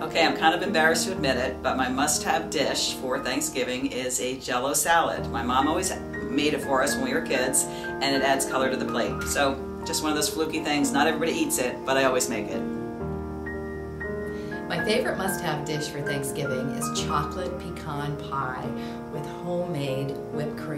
Okay, I'm kind of embarrassed to admit it, but my must-have dish for Thanksgiving is a jello salad. My mom always made it for us when we were kids, and it adds color to the plate. So just one of those fluky things. Not everybody eats it, but I always make it. My favorite must-have dish for Thanksgiving is chocolate pecan pie with homemade whipped cream.